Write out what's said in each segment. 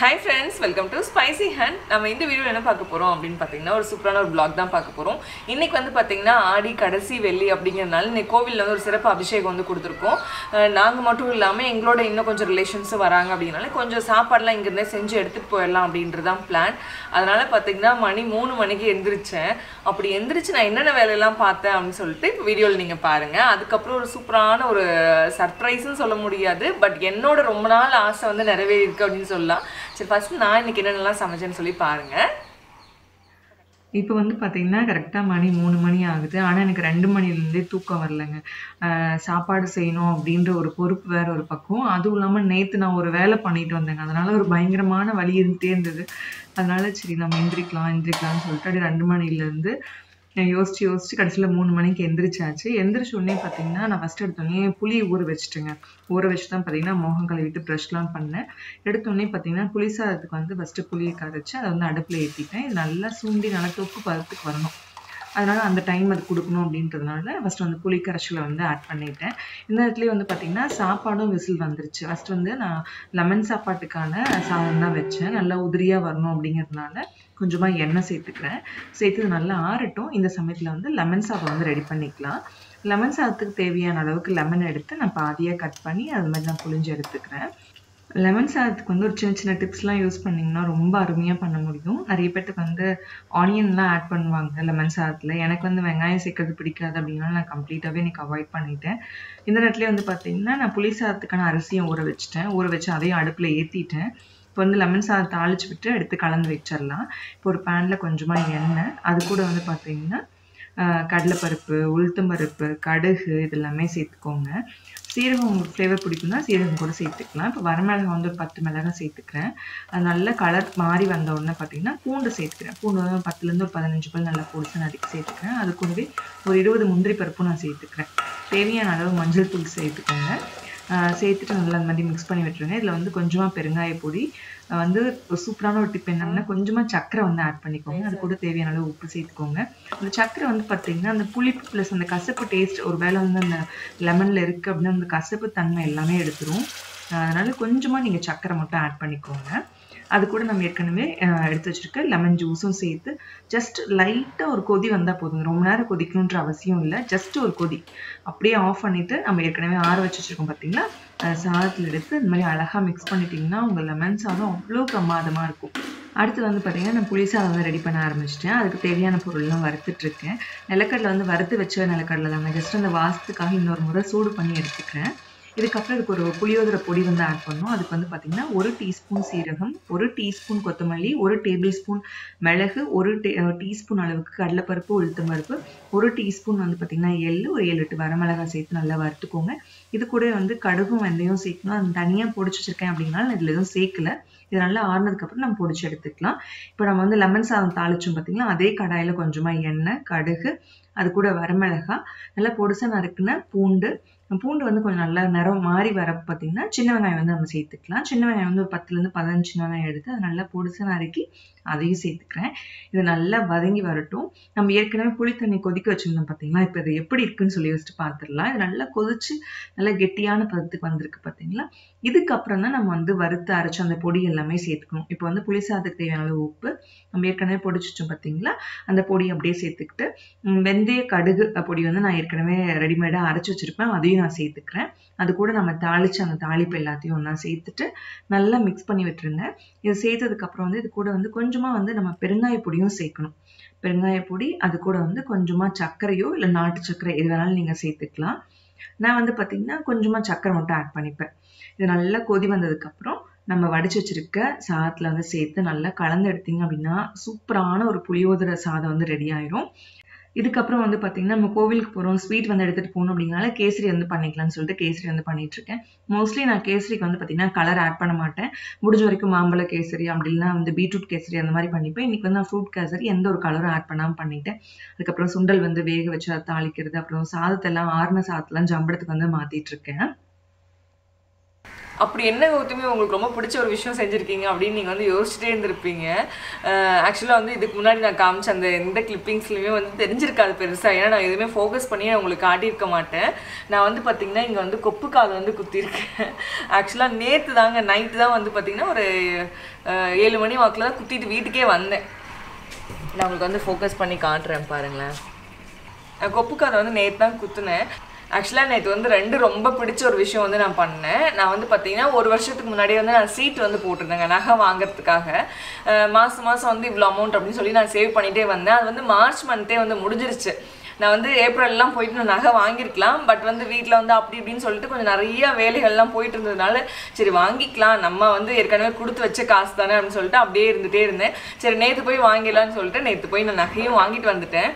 Hi friends welcome to spicy hunt நம்ம இந்த video என்ன பார்க்க போகிறோம் அப்படின்னு பார்த்தீங்கன்னா ஒரு சூப்பரான ஒரு பிளாக் தான் பார்க்க போகிறோம் இன்னைக்கு வந்து பார்த்தீங்கன்னா ஆடி கடைசி வெள்ளி அப்படிங்கிறதுனால இன்னைக்கு கோவிலில் வந்து ஒரு சிறப்பு அபிஷேகம் வந்து கொடுத்துருக்கோம். நாங்கள் மட்டும் இல்லாமல் எங்களோட இன்னும் கொஞ்சம் ரிலேஷன்ஸும் வராங்க அப்படின்னால கொஞ்சம் சாப்பாடுலாம் இங்கேருந்தே செஞ்சு எடுத்துகிட்டு போயிடலாம் அப்படின்றது தான் பிளான் அதனால் பார்த்தீங்கன்னா மணி மூணு மணிக்கு எந்திரிச்சேன். அப்படி எந்திரிச்சு நான் என்னென்ன வேலையெல்லாம் பார்த்தேன் அப்படின்னு சொல்லிட்டு இப்போ வீடியோவில் நீங்கள் பாருங்கள் அதுக்கப்புறம் ஒரு சூப்பரான ஒரு சர்ப்ரைஸ்னு சொல்ல முடியாது. பட் என்னோட ரொம்ப நாள் ஆசை வந்து நிறைவேறியிருக்கு அப்படின்னு சொல்லலாம். சரி ஃபஸ்ட்டு நான் இன்னைக்கு என்னென்னலாம் சமைச்சேன்னு சொல்லி பாருங்கள் இப்போ வந்து பார்த்தீங்கன்னா கரெக்டாக மணி மூணு மணி ஆகுது. ஆனால் எனக்கு ரெண்டு மணிலேருந்தே தூக்கம் வரலைங்க. சாப்பாடு செய்யணும் அப்படின்ற ஒரு பொறுப்பு வேறு ஒரு பக்கம். அதுவும் இல்லாமல் நேற்று நான் ஒரு வேலை பண்ணிட்டு வந்தேங்க. அதனால் ஒரு பயங்கரமான வழி இருந்துகிட்டே இருந்தது. அதனால் சரி நம்ம எந்திரிக்கலாம் எந்திரிக்கலாம்னு சொல்லிட்டு அப்படியே ரெண்டு மணிலேருந்து யோசிச்சு யோசிச்சு கடைசியில் மூணு மணிக்கு எந்திரிச்சாச்சு. எந்திரிச்ச உடனே பார்த்தீங்கன்னா நான் ஃபஸ்ட் எடுத்தோடனே புளி ஊற வச்சுட்டுங்க. ஊற வச்சு தான் பார்த்தீங்கன்னா மோகம் கழுவிட்டு ப்ரஷ்லாம் பண்ணேன். எடுத்தோடனே பார்த்தீங்கன்னா புளி சாதத்துக்கு வந்து ஃபஸ்ட்டு புளியை கரைச்சி அதை வந்து அடுப்பில் ஏற்றிட்டேன் இது நல்லா சூண்டி நல்லா தொப்பு பதத்துக்கு வரணும். அதனால் அந்த டைம் அது கொடுக்கணும் அப்படின்றதுனால ஃபஸ்ட்டு வந்து புளி கரைச்சலை வந்து ஆட் பண்ணிட்டேன். இந்த இடத்துலேயே வந்து பார்த்தீங்கன்னா சாப்பாடும் விசில் வந்துருச்சு. ஃபஸ்ட் வந்து நான் லெமன் சாப்பாட்டுக்கான சாதம் தான் வச்சேன். நல்லா உதிரியாக வரணும் அப்படிங்கிறதுனால கொஞ்சமாக எண்ணெய் சேர்த்துக்கிறேன். சேர்த்து நல்லா ஆறட்டும். இந்த சமயத்தில் வந்து லெமன் சாதம் வந்து ரெடி பண்ணிக்கலாம். லெமன் சாதத்துக்கு தேவையான அளவுக்கு லெமன் எடுத்து நான் பாதியாக கட் பண்ணி அது மாதிரி நான் புளிஞ்சு எடுத்துக்கிறேன். லெமன் சாதத்துக்கு வந்து ஒரு சின்ன சின்ன டிப்ஸ்லாம் யூஸ் பண்ணிங்கன்னா ரொம்ப அருமையாக பண்ண முடியும். நிறைய பேர்த்துக்கு வந்து ஆனியன்லாம் ஆட் பண்ணுவாங்க லெமன் சாதத்தில் எனக்கு வந்து வெங்காயம் சேர்க்கறது பிடிக்காது அப்படின்னா நான் கம்ப்ளீட்டாகவே எனக்கு அவாய்ட் பண்ணிட்டேன். இந்த நேரத்துலேயே வந்து பார்த்தீங்கன்னா நான் புளி சாதத்துக்கான அரிசியை ஊற வச்சுட்டேன். ஊற வச்சு அதையும் அடுப்பில் ஏற்றிட்டேன் இப்போ வந்து லெமன் சாதம் தாளிச்சு விட்டு எடுத்து கலந்து வச்சிடலாம். இப்போ ஒரு பேனில் கொஞ்சமாக எண்ணெய். அது கூட வந்து பார்த்தீங்கன்னா கடலைப்பருப்பு உளுத்தம்பருப்பு கடுகு இதெல்லாமே சேர்த்துக்கோங்க. சீரகம் உங்களுக்கு ஃப்ளேவர் பிடிக்கும்னா சீரகம் கூட சேர்த்துக்கலாம். இப்போ வரமிளகாய் வந்து ஒரு பத்து மிளகாய் சேர்த்துக்கிறேன். அது நல்ல கலர் மாறி வந்த உடனே பார்த்தீங்கன்னா பூண்டு சேர்த்துக்கிறேன். பூண்டு வந்து பத்துலேருந்து ஒரு பதினஞ்சு பல் நல்லா பொடிச்சு நடுக்கி சேர்த்துக்கிறேன். அது கூடவே ஒரு இருபது முந்திரி பருப்பும் நான் சேர்த்துக்கிறேன். தேவையான அளவு மஞ்சள் தூள் சேர்த்துக்கோங்க. சேர்த்துட்டு நல்லா அந்த மாதிரி மிக்ஸ் பண்ணி விட்டுருங்க. இதில் வந்து கொஞ்சமாக பெருங்காய பொடி வந்து சூப்பரான ஒரு டிப் என்னன்னா கொஞ்சமாக சர்க்கரை வந்து ஆட் பண்ணிக்கோங்க. அது கூட தேவையான அளவு உப்பு சேர்த்துக்கோங்க. அந்த சர்க்கரை வந்து பார்த்தீங்கன்னா அந்த புளிப்பு ப்ளஸ் அந்த கசப்பு டேஸ்ட் ஒரு வேளை வந்து அந்த லெமனில் இருக்குது அப்படின்னா அந்த கசப்பு தன்மை எல்லாமே எடுத்துரும். அதனால கொஞ்சமாக நீங்கள் சர்க்கரை மட்டும் ஆட் பண்ணிக்கோங்க. அது கூட நம்ம ஏற்கனவே எடுத்து வச்சிருக்க லெமன் ஜூஸும் சேர்த்து ஜஸ்ட் லைட்டாக ஒரு கொதி வந்தால் போதுங்க. ரொம்ப நேரம் கொதிக்கணுன்ற அவசியம் இல்லை. ஜஸ்ட் ஒரு கொதி. அப்படியே ஆஃப் பண்ணிவிட்டு நம்ம ஏற்கனவே ஆற வச்சு வச்சுருக்கோம் பார்த்தீங்களா சாதத்தில் எடுத்து இந்த மாதிரி அழகாக மிக்ஸ் பண்ணிட்டீங்கன்னா உங்கள் லெமன் சாதம் அவ்வளோ பிரமாதமாக இருக்கும். அடுத்து வந்து பார்த்தீங்கன்னா நான் புளி சாதம் வந்து ரெடி பண்ண ஆரம்பிச்சிட்டேன். அதுக்கு தேவையான பொருள்லாம் வறுத்துட்ருக்கேன் நிலக்கடலை வந்து வறுத்து வச்ச நிலக்கடலை தாங்க. ஜஸ்ட் அந்த வாசத்துக்காக இன்னொரு முறை சூடு பண்ணி எடுத்துக்கிறேன். இதுக்கப்புறம் இதுக்கு ஒரு புளியோதரை பொடி வந்து ஆட் பண்ணணும். அதுக்கு வந்து பார்த்தீங்கன்னா ஒரு டீஸ்பூன் சீரகம் ஒரு டீஸ்பூன் கொத்தமல்லி ஒரு டேபிள் ஸ்பூன் மிளகு ஒரு டீ டீஸ்பூன் அளவுக்கு கடலைப்பருப்பு உளுத்தம் பருப்பு ஒரு டீஸ்பூன் வந்து பார்த்தீங்கன்னா எள்ளு ஒரு ஏழு எட்டு வரமிளகாய் சேர்த்து நல்லா வறுத்துக்கோங்க. இது கூட வந்து கடுகும் வெந்தயம் சேர்க்கணும். அது தனியாக பொடிச்சு வச்சிருக்கேன் அப்படின்னா இதில் எதுவும் சேர்க்கல. இது நல்லா ஆறுனதுக்கப்புறம் நம்ம பொடிச்சு எடுத்துக்கலாம். இப்போ நம்ம வந்து லெமன் சாதம் தாளிச்சோம் பார்த்தீங்கன்னா அதே கடாயில் கொஞ்சமாக எண்ணெய் கடுகு அது கூட வரமிளகாய் நல்லா பொடிசாக நறுக்குன பூண்டு பூண்டு வந்து கொஞ்சம் நல்லா நிறம் மாறி வர பார்த்தீங்கன்னா சின்ன வெங்காயம் வந்து நம்ம சேர்த்துக்கலாம். சின்ன வெங்காயம் வந்து ஒரு பத்துலேருந்து பதினஞ்சு சின்ன வெங்காயம் எடுத்து அதை நல்லா பொடிசு நறுக்கி அதையும் சேர்த்துக்கிறேன். இது நல்லா வதங்கி வரட்டும். நம்ம ஏற்கனவே புளி தண்ணி கொதிக்க வச்சுருந்தோம் பார்த்தீங்களா இப்போ இது எப்படி இருக்குன்னு சொல்லி வச்சுட்டு பார்த்துடலாம் இது நல்லா கொதிச்சு நல்லா கெட்டியான பதத்துக்கு வந்திருக்கு பார்த்தீங்களா இதுக்கப்புறம் தான் நம்ம வந்து வறுத்து அரைச்சி அந்த பொடி எல்லாமே சேர்த்துக்கணும். இப்போ வந்து புளி சாதத்துக்கு தேவையான அளவு உப்பு நம்ம ஏற்கனவே பொடிச்சு பார்த்தீங்களா அந்த பொடி அப்படியே சேர்த்துக்கிட்டு வெந்தய கடுகு பொடி வந்து நான் ஏற்கனவே ரெடிமேடாக அரைச்சி வச்சுருப்பேன். அதையும் நான் சேர்த்துக்கிறேன். அது கூட நம்ம தாளித்து அந்த தாளிப்பு எல்லாத்தையும் ஒன்றா சேர்த்துட்டு நல்லா மிக்ஸ் பண்ணி விட்டுருங்க. இது சேர்த்ததுக்கப்புறம் வந்து இது கூட வந்து கொஞ்சமாக வந்து நம்ம பெருங்காய பொடியும் சேர்க்கணும். பெருங்காய பொடி அது கூட வந்து கொஞ்சமாக சர்க்கரையோ இல்லை நாட்டு சர்க்கரை எது வேணாலும் நீங்கள் சேர்த்துக்கலாம். நான் வந்து பார்த்தீங்கன்னா கொஞ்சமாக சர்க்கரை மட்டும் ஆட் பண்ணிப்பேன். இது நல்லா கொதி வந்ததுக்கப்புறம் நம்ம வடிச்சு வச்சிருக்க சாதத்தில் வந்து சேர்த்து நல்லா கலந்து எடுத்தீங்க அப்படின்னா சூப்பரான ஒரு புளியோதரை சாதம் வந்து ரெடி ஆயிரும். இதுக்கப்புறம் வந்து பார்த்தீங்கன்னா நம்ம கோவிலுக்கு போகிறோம் ஸ்வீட் வந்து எடுத்துகிட்டு போகணும் அப்படிங்கனால கேசரி வந்து பண்ணிக்கலாம்னு சொல்லிட்டு கேசரி வந்து பண்ணிகிட்ருக்கேன் இருக்கேன். மோஸ்ட்லி நான் கேசரிக்கு வந்து பார்த்தீங்கன்னா கலர் ஆட் பண்ண மாட்டேன். முடிஞ்ச வரைக்கும் மாம்பழ கேசரி அப்படின்னா வந்து பீட்ரூட் கேசரி அந்த மாதிரி பண்ணிப்பேன். இன்றைக்கி வந்து நான் ஃப்ரூட் கேசரி எந்த ஒரு கலரும் ஆட் பண்ணாமல் பண்ணிட்டேன். அதுக்கப்புறம் சுண்டல் வந்து வேக வச்சு அதை தாளிக்கிறது அப்புறம் சாதத்தெல்லாம் ஆறுன சாதத்தெல்லாம் ஜம்படத்துக்கு வந்து மாற்றிட்டுருக்கேன் அப்படி என்ன கௌதமி உங்களுக்கு ரொம்ப பிடிச்ச ஒரு விஷயம் செஞ்சுருக்கீங்க அப்படின்னு நீங்கள் வந்து யோசிச்சுட்டே இருந்திருப்பீங்க. ஆக்சுவலாக வந்து இதுக்கு முன்னாடி நான் காமிச்ச அந்த எந்த கிளிப்பிங்ஸ்லையுமே வந்து தெரிஞ்சிருக்காது பெருசாக ஏன்னா நான் எதுவுமே ஃபோக்கஸ் பண்ணி உங்களுக்கு காட்டியிருக்க மாட்டேன். நான் வந்து பார்த்தீங்கன்னா இங்கே வந்து கொப்பு காது வந்து குத்திருக்கேன் ஆக்சுவலாக நேற்று தாங்க நைட்டு தான் வந்து பார்த்தீங்கன்னா ஒரு ஏழு மணி வாக்கில் தான் குத்திட்டு வீட்டுக்கே வந்தேன். நான் உங்களுக்கு வந்து ஃபோக்கஸ் பண்ணி காட்டுறேன் பாருங்களேன். நான் கொப்புக்காரை வந்து நேற்று தான் குத்துனேன். ஆக்சுவலாக நேற்று வந்து ரெண்டு ரொம்ப பிடிச்ச ஒரு விஷயம் வந்து நான் பண்ணேன். நான் வந்து பார்த்தீங்கன்னா ஒரு வருஷத்துக்கு முன்னாடி வந்து நான் சீட் வந்து போட்டிருந்தேங்க நகை வாங்குறதுக்காக. மாதம் மாதம் வந்து இவ்வளோ அமௌண்ட் அப்படின்னு சொல்லி நான் சேவ் பண்ணிகிட்டே வந்தேன். அது வந்து மார்ச் மந்த்தே வந்து முடிஞ்சிருச்சு. நான் வந்து ஏப்ரல்லாம் போயிட்டு நான் நகை வாங்கியிருக்கலாம். பட் வந்து வீட்டில் வந்து அப்படி இப்படின்னு சொல்லிட்டு கொஞ்சம் நிறைய வேலைகள்லாம் போயிட்டு இருந்ததுனால சரி வாங்கிக்கலாம். நம்ம வந்து ஏற்கனவே கொடுத்து வச்ச காசு தானே அப்படின்னு சொல்லிட்டு அப்படியே இருந்துகிட்டே இருந்தேன். சரி நேற்று போய் வாங்கிடலாம்னு சொல்லிட்டு நேற்று போய் நான் நகையும் வாங்கிட்டு வந்துட்டேன்.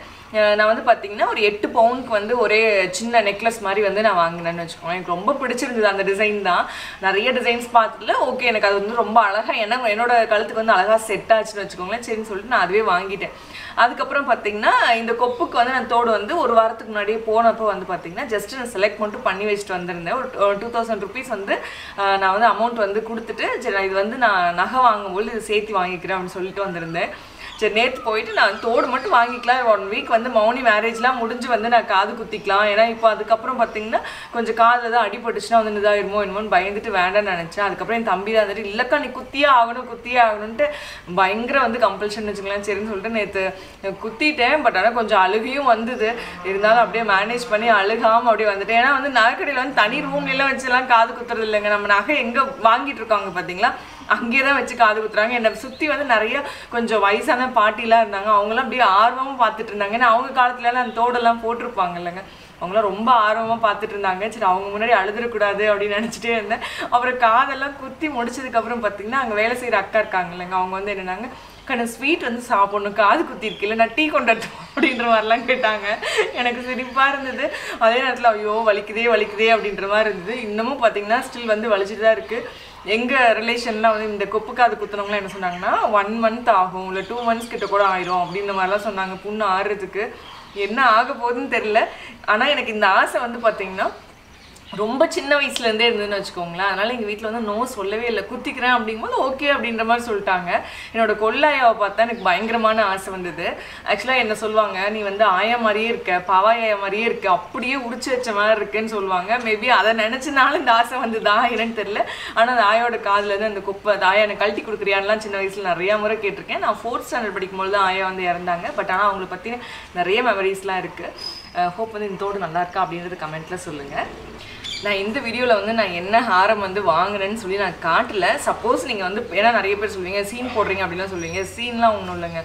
நான் வந்து பார்த்தீங்கன்னா ஒரு எட்டு பவுனுக்கு வந்து ஒரே சின்ன நெக்லஸ் மாதிரி வந்து நான் வாங்கினேன்னு வச்சுக்கோங்க எனக்கு ரொம்ப பிடிச்சிருந்தது அந்த டிசைன் தான். நிறைய டிசைன்ஸ் பார்த்துட்டு ஓகே எனக்கு அது வந்து ரொம்ப அழகாக ஏன்னா என்னோட கழுத்துக்கு வந்து அழகாக செட் ஆச்சுன்னு வச்சுக்கோங்களேன். சரின்னு சொல்லிட்டு நான் அதுவே வாங்கிட்டேன். அதுக்கப்புறம் பார்த்தீங்கன்னா இந்த கொப்புக்கு வந்து நான் தோடு வந்து ஒரு வாரத்துக்கு முன்னாடியே போனப்போ வந்து பார்த்தீங்கன்னா ஜஸ்ட் நான் செலக்ட் மட்டும் பண்ணி வச்சுட்டு வந்திருந்தேன். ஒரு டூ தௌசண்ட் ருபீஸ் வந்து நான் வந்து அமௌண்ட் வந்து கொடுத்துட்டு சரி நான் இது வந்து நான் நகை வாங்கும்போது இது சேர்த்து வாங்கிக்கிறேன் அப்படின்னு சொல்லிட்டு வந்திருந்தேன். சரி நேற்று போயிட்டு நான் தோடு மட்டும் வாங்கிக்கலாம். ஒன் வீக் வந்து மௌனி மேரேஜ்லாம் முடிஞ்சு வந்து நான் காது குத்திக்கலாம். ஏன்னா இப்போ அதுக்கப்புறம் பார்த்தீங்கன்னா கொஞ்சம் காதில் தான் அடிபட்டுச்சுன்னா வந்து இதாகிருமோ என்னமோன்னு பயந்துட்டு வேண்டாம்னு நினச்சேன். அதுக்கப்புறம் என் தம்பி தான் வந்துட்டு இல்லைக்கா நீ குத்தியே ஆகணும் குத்தியே ஆகணும்ட்டு பயங்கர வந்து கம்பல்ஷன் வச்சுக்கலாம் சரின்னு சொல்லிட்டு நேற்று குத்திட்டேன். பட் ஆனால் கொஞ்சம் அழுகையும் வந்தது. இருந்தாலும் அப்படியே மேனேஜ் பண்ணி அழுகாமல் அப்படியே வந்துட்டேன். ஏன்னா வந்து நகைக்கடையில் வந்து தனி ரூம்லாம் வச்சுலாம் காது குத்துறது இல்லைங்க. நம்ம நகை எங்கே வாங்கிட்டு இருக்காங்க பார்த்தீங்களா அங்கேயே தான் வச்சு காது குத்துறாங்க. என்னை சுற்றி வந்து நிறைய கொஞ்சம் வயசான பாட்டிலாம் இருந்தாங்க. அவங்களாம் அப்படியே ஆர்வமாக பார்த்துட்டு இருந்தாங்க. ஏன்னா அவங்க காலத்துலலாம் அந்த தோடெல்லாம் போட்டிருப்பாங்க இல்லைங்க. அவங்களாம் ரொம்ப ஆர்வமாக பார்த்துட்டு இருந்தாங்க. சரி அவங்க முன்னாடி அழுதுறக்கூடாது அப்படின்னு நினச்சிட்டே இருந்தேன். அப்புறம் காதெல்லாம் குத்தி முடிச்சதுக்கப்புறம் பார்த்தீங்கன்னா அங்கே வேலை செய்கிற அக்கா இருக்காங்க இல்லைங்க. அவங்க வந்து என்னென்னாங்க கண்ணு ஸ்வீட் வந்து சாப்பிடணும் காது குத்தி இல்லை நான் டீ கொண்டாட்டும் அப்படின்ற மாதிரிலாம் கேட்டாங்க. எனக்கு சிரிப்பாக இருந்தது. அதே நேரத்தில் ஐயோ வலிக்குதே வலிக்குதே அப்படின்ற மாதிரி இருந்தது. இன்னமும் பார்த்தீங்கன்னா ஸ்டில் வந்து வலிச்சுட்டு தான் இருக்குது எங்கள் ரிலேஷன்லாம் வந்து இந்த கொப்பு காது குத்துனவங்களாம் என்ன சொன்னாங்கன்னா ஒன் மந்த் ஆகும் இல்லை டூ மந்த்ஸ் கிட்ட கூட ஆயிரும் அப்படின்ற மாதிரிலாம் சொன்னாங்க புண்ணு ஆறுறதுக்கு. என்ன ஆக போகுதுன்னு தெரில ஆனால் எனக்கு இந்த ஆசை வந்து பார்த்தீங்கன்னா ரொம்ப சின்ன வயசுலேருந்தே இருந்ததுன்னு வச்சுக்கோங்களேன். அதனால் எங்கள் வீட்டில் வந்து நோ சொல்லவே இல்லை. குத்திக்கிறேன். அப்படிங்கும்போது ஓகே அப்படின்ற மாதிரி சொல்லிட்டாங்க. என்னோட கொள்ளாயாவை பார்த்தா எனக்கு பயங்கரமான ஆசை வந்தது. ஆக்சுவலாக என்ன சொல்லுவாங்க நீ வந்து ஆயா மாதிரியே இருக்க பவாயா மாதிரியே இருக்க அப்படியே உரிச்சு வச்ச மாதிரி இருக்குன்னு சொல்லுவாங்க. மேபி அதை நினச்சனால இந்த ஆசை வந்ததா என்னன்னு தெரில ஆனால் அந்த ஆயோட காதில் இருந்து அந்த குப்பை அந்த ஆயா எனக்கு கழட்டி கொடுக்குறியான்லாம் சின்ன வயசில் நிறையா முறை கேட்டிருக்கேன். நான் ஃபோர்த் ஸ்டாண்டர்ட் படிக்கும்போது தான் ஆயா வந்து இறந்தாங்க. பட் ஆனால் அவங்கள பற்றி நிறைய மெமரிஸ்லாம் இருக்குது ஹோப் வந்து இந்த தோடு நல்லா இருக்கா அப்படின்றது கமெண்ட்டில் சொல்லுங்கள் நான் இந்த வீடியோவில் வந்து நான் என்ன ஹாரம் வந்து வாங்குறேன்னு சொல்லி நான் காட்டல. சப்போஸ் நீங்கள் வந்து ஏன்னா நிறைய பேர் சொல்லுவீங்க சீன் போடுறீங்க அப்படிலாம் சொல்லுவீங்க. சீன்லாம் ஒன்றும் இல்லைங்க.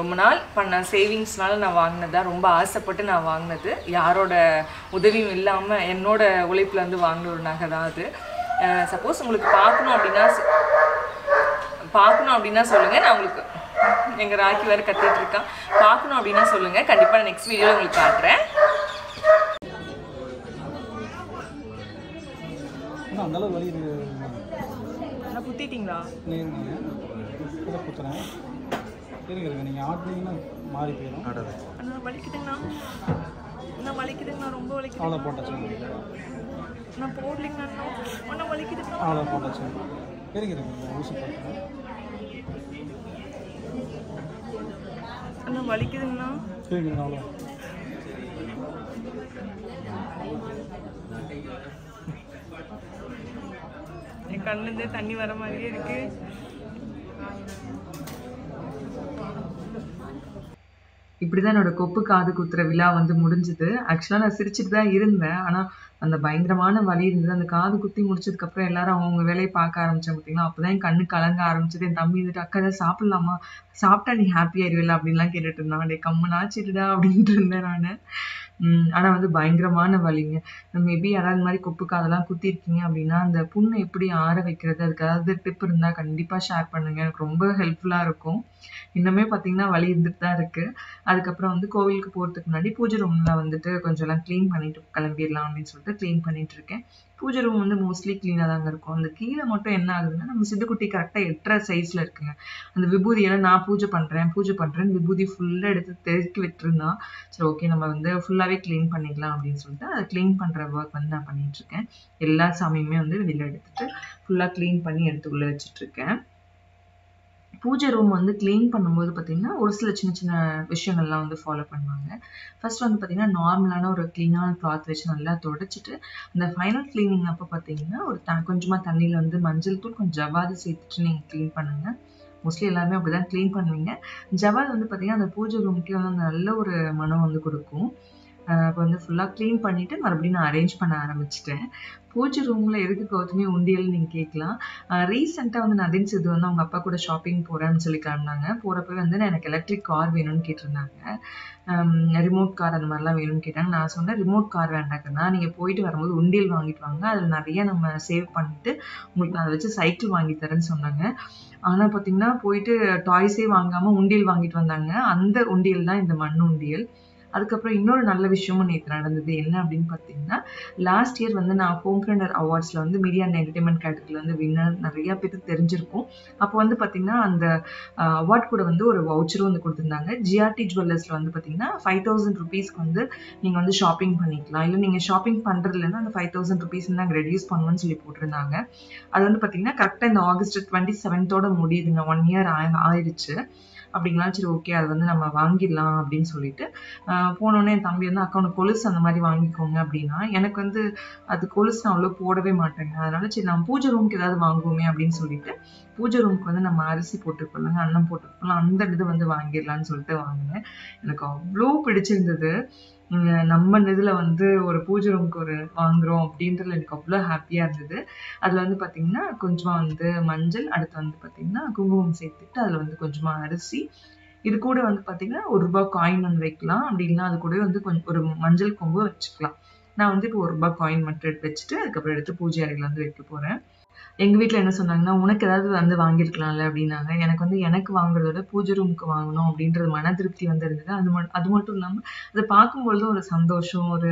ரொம்ப நாள் பண்ண சேவிங்ஸ்னால நான் வாங்கினதா ரொம்ப ஆசைப்பட்டு நான் வாங்கினது. யாரோட உதவியும் இல்லாமல் என்னோட உழைப்பில் வந்து வாங்கின ஒரு நகை தான் அது. சப்போஸ் உங்களுக்கு பார்க்கணும் அப்படின்னா பார்க்கணும் அப்படின்னா சொல்லுங்கள் நான் உங்களுக்கு எங்கள் ராக்கி வேறு கத்திட்டு இருக்கான். பார்க்கணும் அப்படின்னா சொல்லுங்கள் கண்டிப்பாக நான் நெக்ஸ்ட் வீடியோவில் உங்களுக்கு காட்டுறேன். ஆனால் அந்தளவு வலி நான் குத்திட்டீங்களா? இருங்க இதை குத்துறேன். இருங்க இருங்க நீங்கள் ஆட்டினீங்கன்னா மாறி போயிடும். அண்ணா வலிக்குதுங்கண்ணா. அண்ணா வலிக்குதுங்கண்ணா ரொம்ப வலிக்குது அவ்வளோ போட்டாச்சு நான் போடலிங்கண்ணா அண்ணா. வலிக்குதுங்கண்ணா. அவ்வளோ போட்டாச்சு இருங்க இருங்க ஊசி போட்டுறேன். அண்ணா வலிக்குதுங்கண்ணா. இருங்க இருங்க அவ்வளோ என் கண்ணுலேருந்து தண்ணி வர மாதிரியே இருக்கு. இப்படி தான் என்னோட கொப்பு காது குத்துற விழா வந்து முடிஞ்சுது. ஆக்சுவலாக நான் சிரிச்சுட்டு தான் இருந்தேன். ஆனால் அந்த பயங்கரமான வலி இருந்தது. அந்த காது குத்தி முடிச்சதுக்கப்புறம் எல்லாரும் அவங்க வேலையை பார்க்க ஆரம்பிச்சாங்க பார்த்தீங்களா? அப்போ தான் என் கண்ணு கலங்க ஆரம்பிச்சது. என் தம்பி வந்துட்டு அக்கா ஏதாவது சாப்பிட்லாமா? சாப்பிட்டா நீ ஹாப்பி ஆயிடுவில்ல அப்படின்லாம் கேட்டுட்டு இருந்தான் டே கம்மனாச்சிடுடா அப்படின்ட்டு இருந்தேன் நான். ஆனால் வந்து பயங்கரமான வலிங்க. மேபி யாராவது இந்த மாதிரி கொப்பு காதெல்லாம் குத்திருக்கீங்க அப்படின்னா அந்த புண்ணை எப்படி ஆற வைக்கிறது? அதுக்கு ஏதாவது டிப் இருந்தால் கண்டிப்பாக ஷேர் பண்ணுங்க. எனக்கு ரொம்ப ஹெல்ப்ஃபுல்லாக இருக்கும். இன்னுமே பார்த்தீங்கன்னா வலி இருந்துட்டு தான் இருக்குது அதுக்கப்புறம் வந்து கோவிலுக்கு போகிறதுக்கு முன்னாடி பூஜை ரூமில் வந்துட்டு கொஞ்சம் எல்லாம் க்ளீன் பண்ணிட்டு கிளம்பிடலாம் அப்படின்னு சொல்லிட்டு க்ளீன் பண்ணிட்டு இருக்கேன் பூஜை ரூம் வந்து மோஸ்ட்லி க்ளீனாக தாங்க இருக்கும். அந்த கீழே மட்டும் என்ன ஆகுதுன்னா நம்ம சித்துக்குட்டி கரெக்டாக எட்டரை சைஸில் இருக்குங்க. அந்த விபூதியெல்லாம் நான் பூஜை பண்ணுறேன் பூஜை பண்ணுறேன் விபூதி ஃபுல்லாக எடுத்து தெருக்கி விட்டுருந்தா சரி ஓகே நம்ம வந்து ஃபுல்லாகவே க்ளீன் பண்ணிக்கலாம் அப்படின்னு சொல்லிட்டு அதை க்ளீன் பண்ணுற ஒர்க் வந்து நான் பண்ணிகிட்ருக்கேன் எல்லா சாமியுமே வந்து வெளியில் எடுத்துட்டு ஃபுல்லாக க்ளீன் பண்ணி எடுத்துக்குள்ளே வச்சுட்ருக்கேன் பூஜை ரூம் வந்து க்ளீன் பண்ணும்போது பார்த்திங்கன்னா ஒரு சில சின்ன சின்ன விஷயங்கள்லாம் வந்து ஃபாலோ பண்ணுவாங்க. ஃபர்ஸ்ட் வந்து பார்த்திங்கன்னா நார்மலான ஒரு க்ளீனான கிளாத் வச்சு நல்லா தொடச்சிட்டு அந்த ஃபைனல் க்ளீனிங் அப்போ பார்த்தீங்கன்னா ஒரு த கொஞ்சமாக தண்ணியில் வந்து மஞ்சள் தூள் கொஞ்சம் ஜவாது சேர்த்துட்டு நீங்கள் க்ளீன் பண்ணுங்கள் மோஸ்ட்லி எல்லாருமே அப்படி தான் க்ளீன் பண்ணுவீங்க. ஜவாது வந்து பார்த்திங்கன்னா அந்த பூஜை ரூமுக்கே வந்து நல்ல ஒரு மனம் வந்து கொடுக்கும். இப்போ வந்து ஃபுல்லாக க்ளீன் பண்ணிவிட்டு மறுபடியும் நான் அரேஞ்ச் பண்ண ஆரம்பிச்சிட்டேன். பூஜை ரூமில் எதுக்கு கௌதமி உண்டியல் நீங்கள் கேட்கலாம். ரீசெண்டாக வந்து நதின் சிது வந்து அவங்க அப்பா கூட ஷாப்பிங் போகிறேன்னு சொல்லி கிளம்புனாங்க. போகிறப்ப வந்து நான் எனக்கு எலக்ட்ரிக் கார் வேணும்னு கேட்டிருந்தாங்க. ரிமோட் கார் அந்த மாதிரிலாம் வேணும்னு கேட்டாங்க. நான் சொன்னேன் ரிமோட் கார் வேண்டாக்கன்னா நீங்கள் போயிட்டு வரும்போது உண்டியல் வாங்கிட்டு வாங்க. அதில் நிறைய நம்ம சேவ் பண்ணிட்டு உங்களுக்கு நான் அதை வச்சு சைக்கிள் வாங்கி தரேன்னு சொன்னாங்க. ஆனால் பார்த்தீங்கன்னா போயிட்டு டாய்ஸே வாங்காமல் உண்டியல் வாங்கிட்டு வந்தாங்க. அந்த உண்டியல் தான் இந்த மண் உண்டியல். அதுக்கப்புறம் இன்னொரு நல்ல விஷயமும் நேற்று நடந்தது. என்ன அப்படின்னு பார்த்தீங்கன்னா லாஸ்ட் இயர் வந்து நான் ஹோம் ஃப்ரெண்டர் அவார்ட்ஸில் வந்து மீடியா அண்ட் என்டர்டைன்மெண்ட் கேட்டகரியில் வந்து வின்னர் நிறைய பேருக்கு தெரிஞ்சிருக்கும். அப்போ வந்து பார்த்தீங்கன்னா அந்த அவார்ட் கூட வந்து ஒரு வவுச்சரும் வந்து கொடுத்துருந்தாங்க. ஜிஆர்டி ஜுவல்லர்ஸில் வந்து பார்த்தீங்கன்னா ஃபைவ் தௌசண்ட் ருபீஸ்க்கு வந்து நீங்கள் வந்து ஷாப்பிங் பண்ணிக்கலாம். இல்லை நீங்கள் ஷாப்பிங் பண்ணுறதுலேருந்து அந்த ஃபைவ் தௌசண்ட் ருபீஸ் நாங்கள் ரெடியூஸ் பண்ணுவோம்னு சொல்லி போட்டிருந்தாங்க. அது வந்து பார்த்தீங்கன்னா கரெக்டாக இந்த ஆகஸ்ட் டுவெண்ட்டி செவன்த்தோட முடியுதுங்க. ஒன் இயர் ஆயிடுச்சு. அப்படிங்களா? சரி ஓகே அது வந்து நம்ம வாங்கிடலாம் அப்படின்னு சொல்லிட்டு போனோடனே என் தம்பி வந்து அக்கௌண்ட் கொலுசு அந்த மாதிரி வாங்கிக்கோங்க அப்படின்னா எனக்கு வந்து அது கொலுசு நான் அவ்வளோ போடவே மாட்டேங்க. அதனால சரி நான் பூஜை ரூமுக்கு ஏதாவது வாங்குவோமே அப்படின்னு சொல்லிட்டு பூஜை ரூமுக்கு வந்து நம்ம அரிசி போட்டுக்கொள்ளுங்க அன்னம் போட்டுக்கொள்ளலாம் அந்த இது வந்து வாங்கிடலான்னு சொல்லிட்டு வாங்கினேன். எனக்கு அவ்வளோ பிடிச்சிருந்தது. நம்ம இதில் வந்து ஒரு பூஜை ரூமுக்கு ஒரு வாங்குறோம் அப்படின்றதுல எனக்கு அவ்வளோ ஹாப்பியாக இருந்தது. அதில் வந்து பார்த்திங்கன்னா கொஞ்சமாக வந்து மஞ்சள் அடுத்து வந்து பார்த்திங்கன்னா குங்குமம் சேர்த்துட்டு அதில் வந்து கொஞ்சமாக அரிசி. இது கூட வந்து பார்த்திங்கன்னா ஒரு ரூபாய் காயின் வந்து வைக்கலாம். அப்படி இல்லைன்னா அது கூட வந்து கொஞ்சம் ஒரு மஞ்சள் கொம்பு வச்சுக்கலாம். நான் வந்து இப்போ ஒரு ரூபாய் காயின் மட்டும் எடுத்து வச்சுட்டு அதுக்கப்புறம் எடுத்து பூஜை அறையில் வந்து வைக்க போகிறேன் எங்கள் வீட்டில் என்ன சொன்னாங்கன்னா உனக்கு ஏதாவது வந்து வாங்கியிருக்கலாம்ல அப்படின்னாங்க. எனக்கு வந்து எனக்கு வாங்குறத விட பூஜை ரூமுக்கு வாங்கணும் அப்படின்றது மன திருப்தி வந்து இருந்தது. அது மட் அது மட்டும் இல்லாமல் அதை பார்க்கும்பொழுது ஒரு சந்தோஷம் ஒரு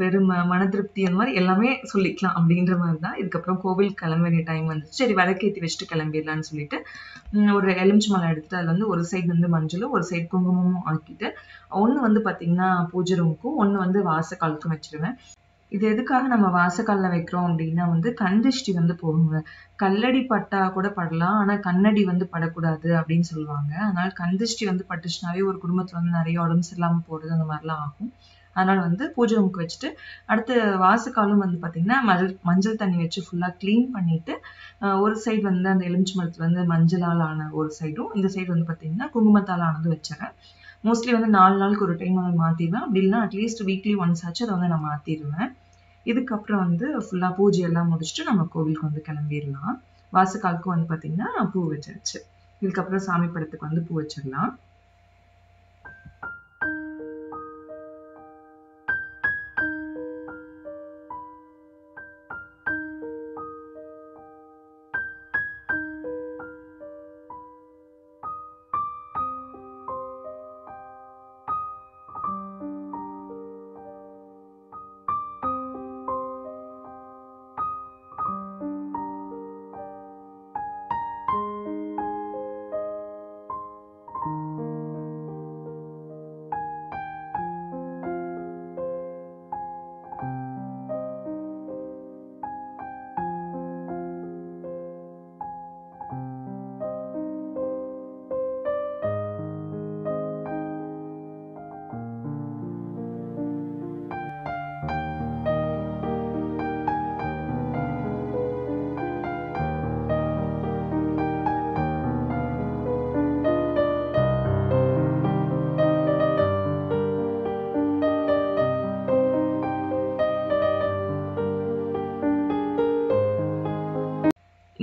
பெருமை மன திருப்தி அந்த மாதிரி எல்லாமே சொல்லிக்கலாம் அப்படின்ற மாதிரி தான். இதுக்கப்புறம் கோவில் கிளம்ப டைம் வந்துச்சு. சரி விளக்கேற்றி வச்சுட்டு கிளம்பிடலான்னு சொல்லிட்டு ஒரு எலுமிச்சி மலை எடுத்துட்டு அதில் வந்து ஒரு சைடு வந்து மஞ்சளும் ஒரு சைடு குங்குமமும் ஆக்கிட்டு ஒன்று வந்து பார்த்திங்கன்னா பூஜை ரூமுக்கும் ஒன்று வந்து வாசக்காலுக்கும் வச்சிருவேன். இது எதுக்காக நம்ம வாசக்காலில் வைக்கிறோம் அப்படின்னா வந்து கண்திஷ்டி வந்து போகுங்க கல்லடி பட்டா கூட படலாம் ஆனால் கண்ணடி வந்து படக்கூடாது அப்படின்னு சொல்லுவாங்க. அதனால கண்திஷ்டி வந்து பட்டுச்சுனாவே ஒரு குடும்பத்தில் வந்து நிறைய உடம்பு சரியில்லாமல் போகிறது அந்த மாதிரிலாம் ஆகும். அதனால் வந்து பூஜை ரூமுக்கு வச்சுட்டு அடுத்து வாசக்காலும் வந்து பார்த்தீங்கன்னா மஞ்சள் மஞ்சள் தண்ணி வச்சு ஃபுல்லாக க்ளீன் பண்ணிட்டு ஒரு சைடு வந்து அந்த எலுமிச்சி மரத்தில் வந்து மஞ்சளால் ஆன ஒரு சைடும் இந்த சைடு வந்து பார்த்தீங்கன்னா குங்குமத்தால் ஆனது வச்சுறேன். மோஸ்ட்லி வந்து நாலு நாளுக்கு ஒரு டைம் வந்து மாற்றிடுவேன் அப்படி இல்லைனா அட்லீஸ்ட் வீக்லி ஒன்ஸ் ஆச்சு அதை வந்து நான் மாற்றிடுவேன் இதுக்கப்புறம் வந்து ஃபுல்லாக பூஜை எல்லாம் முடிச்சுட்டு நம்ம கோவிலுக்கு வந்து கிளம்பிடலாம். வாசக்காலுக்கும் வந்து பார்த்திங்கன்னா பூ வச்சாச்சு. இதுக்கப்புறம் சாமி படத்துக்கு வந்து பூ வச்சிடலாம்.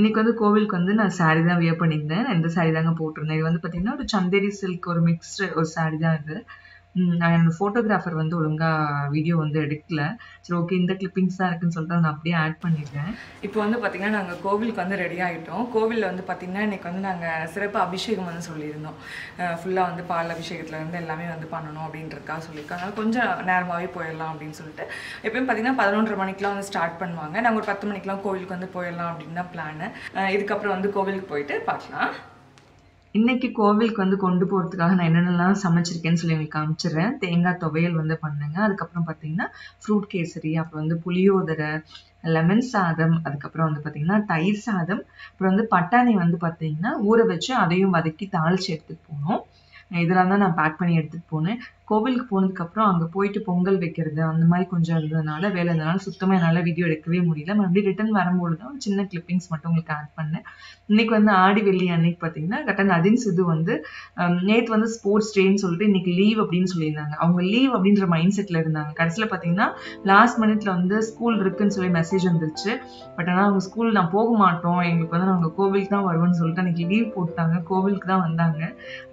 இன்னைக்கு வந்து கோவிலுக்கு வந்து நான் சாரீ தான் வியர் பண்ணியிருந்தேன். நான் இந்த சாரீ தாங்க போட்டிருந்தேன். இது வந்து பார்த்தீங்கன்னா ஒரு சந்தேரி சில்க் ஒரு மிக்ஸ்டு ஒரு சாரீ தான் இது. ம், நான் என்னோட ஃபோட்டோகிராஃபர் வந்து ஒழுங்காக வீடியோ வந்து எடுக்கல. சரி ஓகே இந்த கிளிப்பிங்ஸ் தான் இருக்குன்னு சொல்லிட்டு நான் அப்படியே ஆட் பண்ணிடுறேன் இப்போ வந்து பார்த்திங்கன்னா நாங்கள் கோவிலுக்கு வந்து ரெடி ஆகிட்டோம் கோவிலில் வந்து பார்த்திங்கன்னா இன்றைக்கி வந்து நாங்கள் சிறப்பு அபிஷேகம் வந்து சொல்லியிருந்தோம். ஃபுல்லாக வந்து பால் அபிஷேகத்தில் இருந்து எல்லாமே வந்து பண்ணணும் அப்படின்றதுக்காக சொல்லியிருக்கோம் அதனால் கொஞ்சம் நேரமாகவே போயிடலாம் அப்படின்னு சொல்லிட்டு. எப்பயும் பார்த்திங்கன்னா பதினொன்றரை மணிக்கெலாம் வந்து ஸ்டார்ட் பண்ணுவாங்க. நாங்கள் ஒரு பத்து மணிக்கெலாம் கோவிலுக்கு வந்து போயிடலாம் அப்படின்னு தான் பிளான் இதுக்கப்புறம் வந்து கோவிலுக்கு போயிட்டு பார்க்கலாம் இன்னைக்கு கோவிலுக்கு வந்து கொண்டு போகிறதுக்காக நான் என்னென்னலாம் சமைச்சிருக்கேன்னு சொல்லி உங்களுக்கு காமிச்சிடுறேன். தேங்காய் துவையல் வந்து பண்ணுங்க. அதுக்கப்புறம் பார்த்தீங்கன்னா ஃப்ரூட் கேசரி அப்புறம் வந்து புளியோதரை லெமன் சாதம் அதுக்கப்புறம் வந்து பார்த்தீங்கன்னா தயிர் சாதம் அப்புறம் வந்து பட்டாணி வந்து பார்த்தீங்கன்னா ஊற வச்சு அதையும் வதக்கி தாளிச்சு எடுத்துகிட்டு போனோம் இதெல்லாம் தான் நான் பேக் பண்ணி எடுத்துகிட்டு போனேன். கோவிலுக்கு போனதுக்கப்புறம் அங்கே போயிட்டு பொங்கல் வைக்கிறது அந்த மாதிரி கொஞ்சம் இருந்ததுனால வேலை இருந்ததுனால சுத்தமாக என்னால் வீடியோ எடுக்கவே முடியல. மறுபடியும் ரிட்டன் வரும்போது தான் சின்ன கிளிப்பிங்ஸ் மட்டும் உங்களுக்கு ஆட் பண்ணேன். இன்னைக்கு வந்து ஆடி வெள்ளி அன்னைக்கு பார்த்தீங்கன்னா கரெக்டாக நதின் சிது வந்து நேற்று வந்து ஸ்போர்ட்ஸ் டேன்னு சொல்லிட்டு இன்னைக்கு லீவ் அப்படின்னு சொல்லியிருந்தாங்க. அவங்க லீவ் அப்படின்ற மைண்ட் செட்டில் இருந்தாங்க. கடைசியில் பார்த்தீங்கன்னா லாஸ்ட் மினிட்ல வந்து ஸ்கூல் இருக்குன்னு சொல்லி மெசேஜ் வந்துருச்சு. பட் ஆனால் அவங்க ஸ்கூல் நான் போக மாட்டோம். எங்களுக்கு வந்து நாங்கள் கோவிலுக்கு தான் வருவோம்னு சொல்லிட்டு அன்னைக்கு லீவ் போட்டாங்க கோவிலுக்கு தான் வந்தாங்க.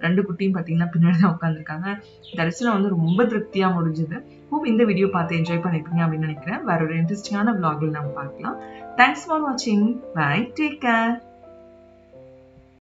ரெண்டு குட்டியும் பார்த்தீங்கன்னா பின்னாடி தான் உட்காந்துருக்காங்க கடைசியில் வந்து ரொம்ப திருப்தியாக முடிஞ்சது. ஹோப் இந்த வீடியோ பார்த்து என்ஜாய் பண்ணிருப்பீங்க அப்படின்னு நினைக்கிறேன். வேற ஒரு இன்ட்ரெஸ்டிங்கான vlogல நம்ம பார்க்கலாம். தேங்க்ஸ் ஃபார் வாட்சிங் பை டேக் கேர்